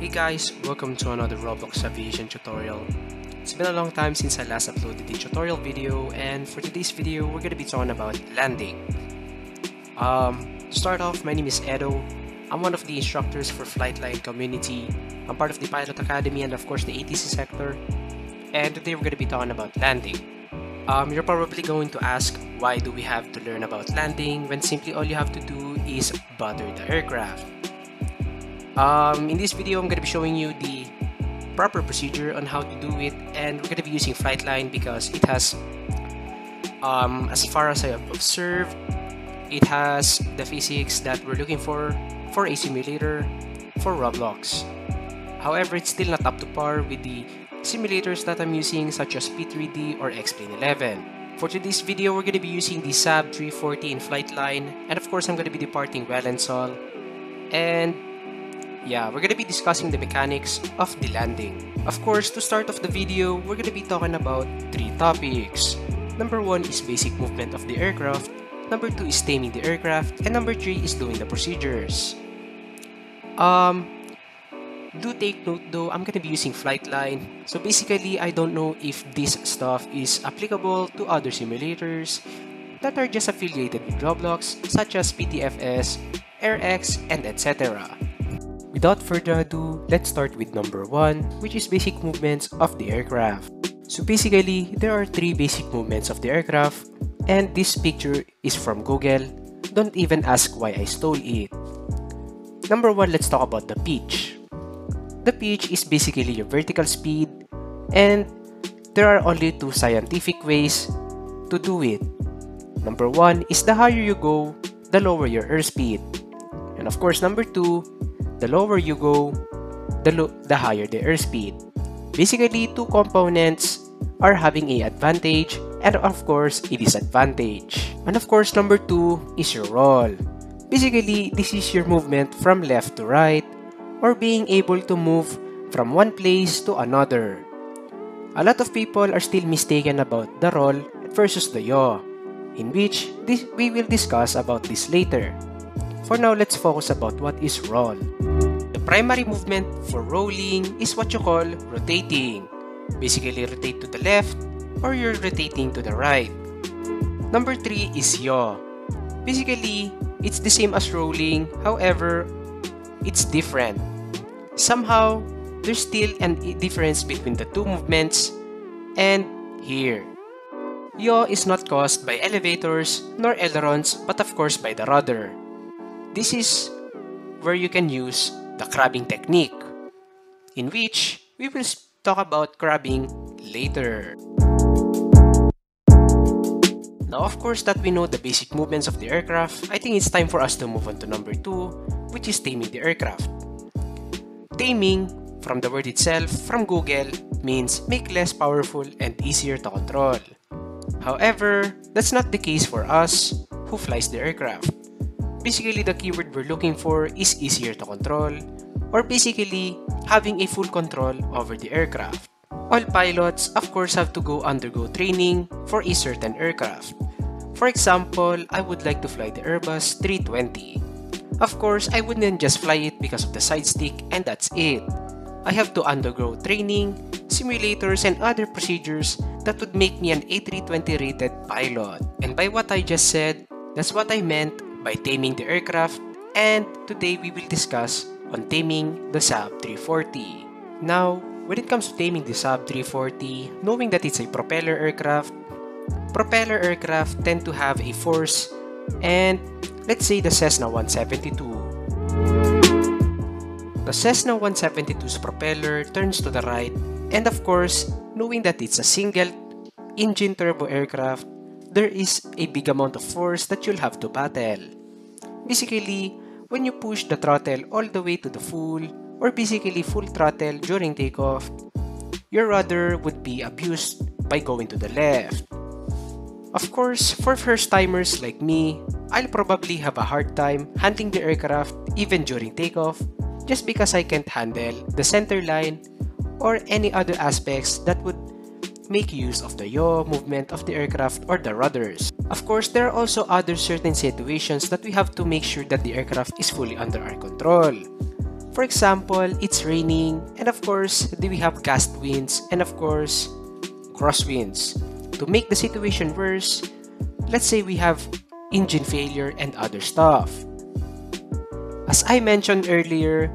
Hey guys, welcome to another Roblox Aviation tutorial. It's been a long time since I last uploaded the tutorial video and for today's video we're gonna be talking about landing. Um, to start off, my name is Edo. I'm one of the instructors for Flightline community. I'm part of the Pilot Academy and of course the ATC sector. And today we're gonna be talking about landing. Um, you're probably going to ask why do we have to learn about landing when simply all you have to do is butter the aircraft. Um, in this video, I'm going to be showing you the proper procedure on how to do it and we're going to be using Flightline because it has, um, as far as I have observed, it has the physics that we're looking for for a simulator for Roblox. However, it's still not up to par with the simulators that I'm using such as P3D or X-Plane 11. For today's video, we're going to be using the Saab 340 in Flightline and of course I'm going to be departing Wellensal and yeah, we're gonna be discussing the mechanics of the landing. Of course, to start off the video, we're gonna be talking about three topics. Number one is basic movement of the aircraft, number two is taming the aircraft, and number three is doing the procedures. Um, do take note though, I'm gonna be using Flightline, so basically I don't know if this stuff is applicable to other simulators that are just affiliated with Roblox, such as PTFS, AirX, and etc. Without further ado, let's start with number 1, which is basic movements of the aircraft. So basically, there are 3 basic movements of the aircraft, and this picture is from Google. Don't even ask why I stole it. Number 1, let's talk about the pitch. The pitch is basically your vertical speed, and there are only two scientific ways to do it. Number 1 is the higher you go, the lower your airspeed. And of course, number 2 the lower you go, the, the higher the airspeed. Basically, two components are having a advantage and of course a disadvantage. And of course, number two is your roll. Basically, this is your movement from left to right or being able to move from one place to another. A lot of people are still mistaken about the roll versus the yaw, in which this, we will discuss about this later. For now, let's focus about what is roll. The primary movement for rolling is what you call rotating. Basically, rotate to the left or you're rotating to the right. Number 3 is yaw. Basically, it's the same as rolling, however, it's different. Somehow, there's still a difference between the two movements and here. Yaw is not caused by elevators nor ailerons but of course by the rudder. This is where you can use the crabbing technique, in which we will talk about crabbing later. Now of course that we know the basic movements of the aircraft, I think it's time for us to move on to number 2, which is taming the aircraft. Taming, from the word itself, from Google, means make less powerful and easier to control. However, that's not the case for us who flies the aircraft. Basically, the keyword we're looking for is easier to control, or basically, having a full control over the aircraft. All pilots, of course, have to go undergo training for a certain aircraft. For example, I would like to fly the Airbus 320. Of course, I wouldn't just fly it because of the side stick and that's it. I have to undergo training, simulators, and other procedures that would make me an A320 rated pilot. And by what I just said, that's what I meant by taming the aircraft and today we will discuss on taming the Saab 340. Now, when it comes to taming the Saab 340, knowing that it's a propeller aircraft, propeller aircraft tend to have a force and let's say the Cessna 172. The Cessna 172's propeller turns to the right and of course, knowing that it's a single engine turbo aircraft, there is a big amount of force that you'll have to battle. Basically, when you push the throttle all the way to the full, or basically full throttle during takeoff, your rudder would be abused by going to the left. Of course, for first-timers like me, I'll probably have a hard time handling the aircraft even during takeoff just because I can't handle the center line or any other aspects that would make use of the yaw movement of the aircraft or the rudders. Of course, there are also other certain situations that we have to make sure that the aircraft is fully under our control. For example, it's raining, and of course, we have gust winds, and of course, crosswinds. To make the situation worse, let's say we have engine failure and other stuff. As I mentioned earlier,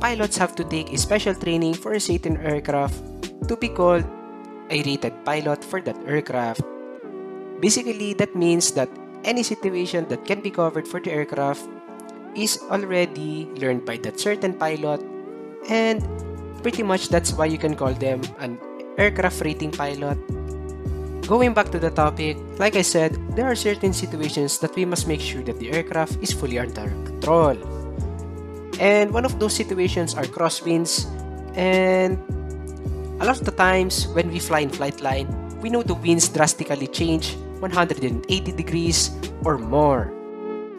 pilots have to take a special training for a certain aircraft to be called a rated pilot for that aircraft. Basically, that means that any situation that can be covered for the aircraft is already learned by that certain pilot and pretty much that's why you can call them an aircraft rating pilot. Going back to the topic, like I said, there are certain situations that we must make sure that the aircraft is fully under control. And one of those situations are crosswinds and a lot of the times when we fly in Flightline, we know the winds drastically change 180 degrees or more.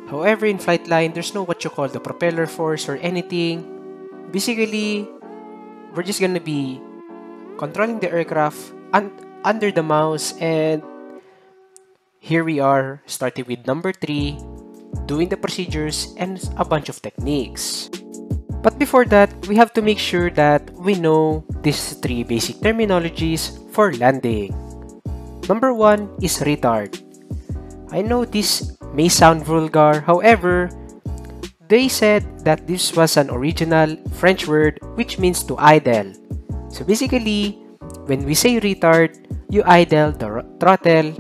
However, in Flightline, there's no what you call the propeller force or anything. Basically, we're just gonna be controlling the aircraft un- under the mouse and here we are starting with number 3 doing the procedures and a bunch of techniques but before that we have to make sure that we know these three basic terminologies for landing Number one is retard. I know this may sound vulgar, however, they said that this was an original French word which means to idle. So basically, when we say retard, you idle the throttle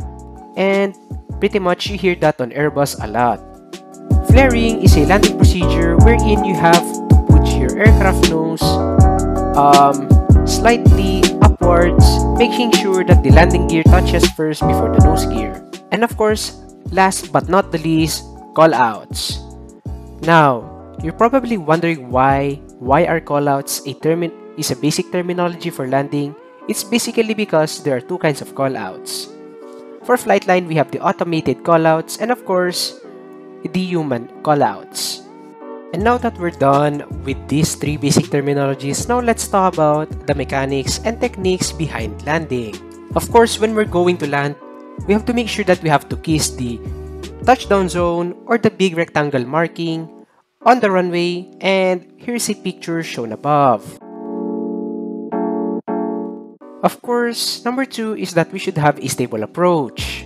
and pretty much you hear that on Airbus a lot. Flaring is a landing procedure wherein you have aircraft nose um, slightly upwards, making sure that the landing gear touches first before the nose gear. And of course, last but not the least, callouts. Now, you're probably wondering why why are callouts a term is a basic terminology for landing. It's basically because there are two kinds of callouts. For Flightline, we have the automated callouts and of course, the human callouts. And now that we're done with these three basic terminologies, now let's talk about the mechanics and techniques behind landing. Of course, when we're going to land, we have to make sure that we have to kiss the touchdown zone or the big rectangle marking on the runway and here's a picture shown above. Of course, number two is that we should have a stable approach.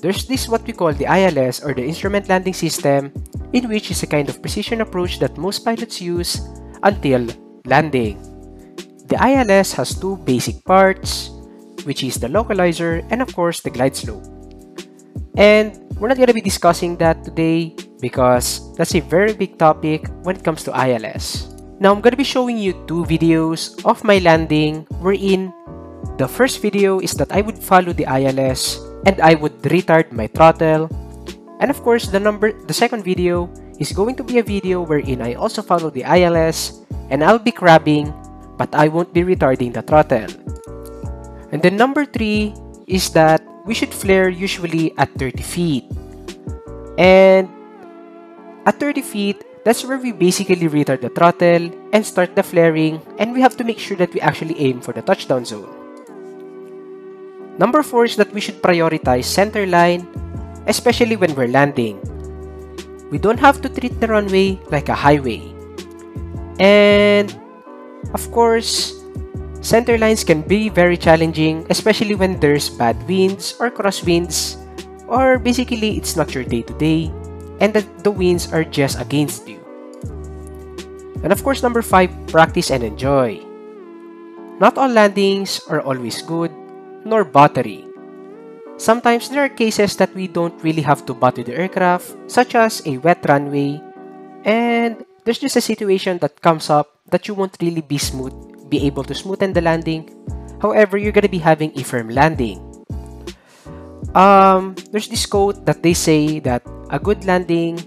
There's this what we call the ILS or the Instrument Landing System in which is a kind of precision approach that most pilots use until landing. The ILS has two basic parts, which is the localizer and of course the glide slope. And we're not going to be discussing that today because that's a very big topic when it comes to ILS. Now I'm going to be showing you two videos of my landing wherein the first video is that I would follow the ILS and I would retard my throttle and of course, the number the second video is going to be a video wherein I also follow the ILS and I'll be crabbing but I won't be retarding the throttle. And then number 3 is that we should flare usually at 30 feet. And at 30 feet, that's where we basically retard the throttle and start the flaring and we have to make sure that we actually aim for the touchdown zone. Number 4 is that we should prioritize center line especially when we're landing. We don't have to treat the runway like a highway. And of course, center lines can be very challenging, especially when there's bad winds or crosswinds, or basically it's not your day to day, and the, the winds are just against you. And of course, number five, practice and enjoy. Not all landings are always good, nor buttery. Sometimes there are cases that we don't really have to butter the aircraft, such as a wet runway, and there's just a situation that comes up that you won't really be smooth, be able to smoothen the landing. However, you're gonna be having a firm landing. Um, there's this quote that they say that a good landing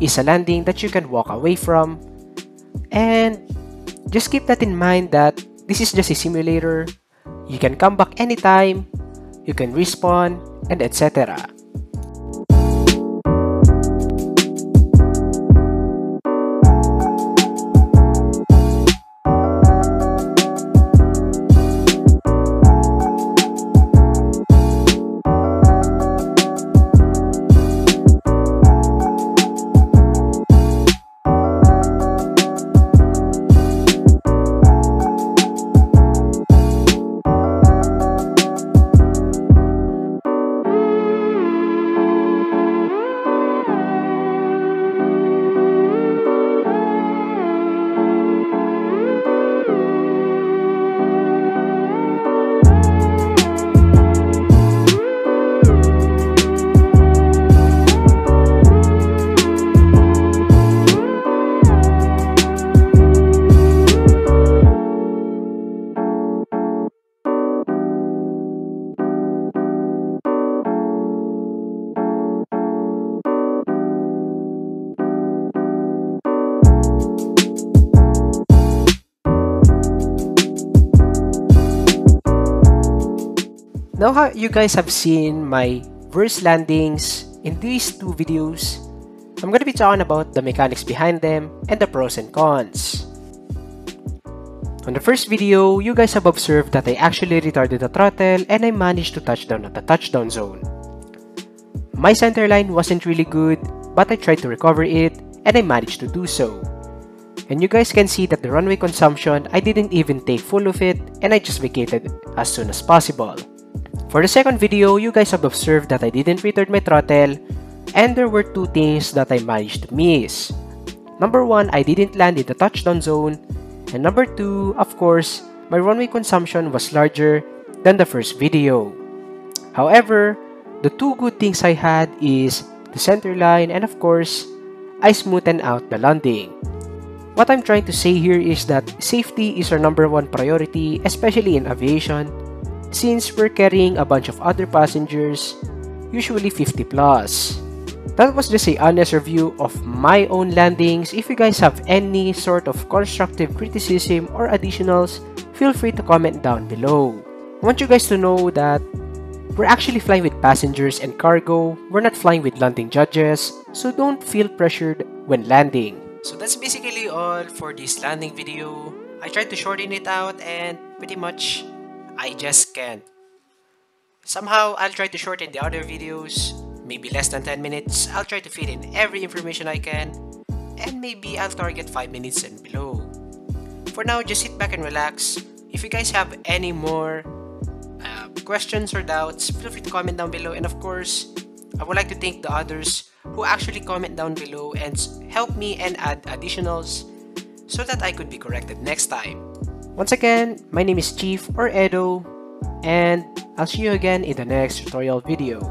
is a landing that you can walk away from, and just keep that in mind that this is just a simulator. You can come back anytime you can respawn, and etc. Now you guys have seen my verse landings in these two videos, I'm gonna be talking about the mechanics behind them and the pros and cons. On the first video, you guys have observed that I actually retarded the throttle and I managed to touch down at the touchdown zone. My center line wasn't really good, but I tried to recover it and I managed to do so. And you guys can see that the runway consumption, I didn't even take full of it and I just vacated as soon as possible. For the second video, you guys have observed that I didn't return my throttle and there were two things that I managed to miss. Number one, I didn't land in the touchdown zone and number two, of course, my runway consumption was larger than the first video. However, the two good things I had is the center line and of course, I smoothened out the landing. What I'm trying to say here is that safety is our number one priority, especially in aviation, since we're carrying a bunch of other passengers, usually 50 plus. That was just a honest review of my own landings. If you guys have any sort of constructive criticism or additionals, feel free to comment down below. I want you guys to know that we're actually flying with passengers and cargo, we're not flying with landing judges, so don't feel pressured when landing. So that's basically all for this landing video. I tried to shorten it out and pretty much I just can't. Somehow I'll try to shorten the other videos maybe less than 10 minutes, I'll try to fit in every information I can, and maybe I'll target 5 minutes and below. For now, just sit back and relax. If you guys have any more uh, questions or doubts, feel free to comment down below. And of course, I would like to thank the others who actually comment down below and help me and add additionals so that I could be corrected next time. Once again, my name is Chief or Edo, and I'll see you again in the next tutorial video.